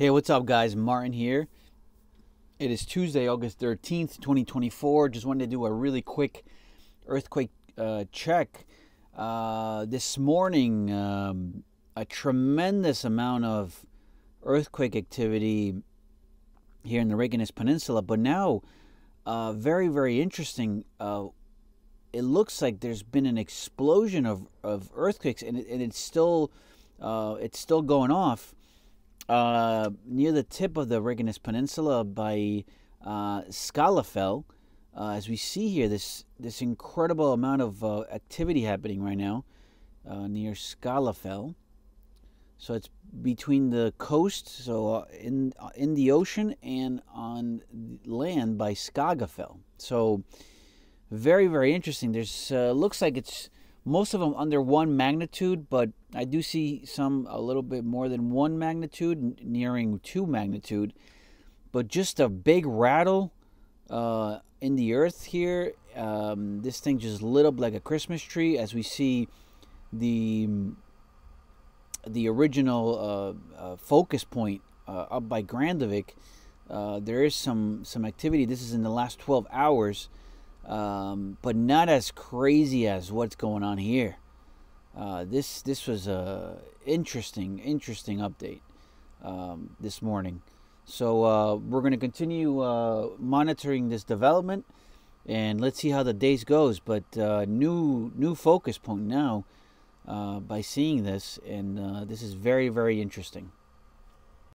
Hey, what's up, guys? Martin here. It is Tuesday, August 13th, 2024. Just wanted to do a really quick earthquake uh, check. Uh, this morning, um, a tremendous amount of earthquake activity here in the Reykjanes Peninsula, but now, uh, very, very interesting. Uh, it looks like there's been an explosion of, of earthquakes, and, it, and it's still uh, it's still going off uh, near the tip of the Reykjanes Peninsula by uh, Skálafell. Uh, as we see here, this this incredible amount of uh, activity happening right now uh, near Skálafell. So it's between the coast, so uh, in uh, in the ocean and on land by Skagafell. So very very interesting. There's looks like it's most of them under one magnitude, but I do see some a little bit more than one magnitude, nearing two magnitude. But just a big rattle uh, in the earth here. Um, this thing just lit up like a Christmas tree as we see the the original uh, uh, focus point uh, up by Grindavík. Uh, there is some some activity. This is in the last 12 hours um, but not as crazy as what's going on here. Uh, this this was a interesting interesting update um, this morning. So uh, we're going to continue uh, monitoring this development, and let's see how the days goes. But uh, new new focus point now uh, by seeing this, and uh, this is very very interesting.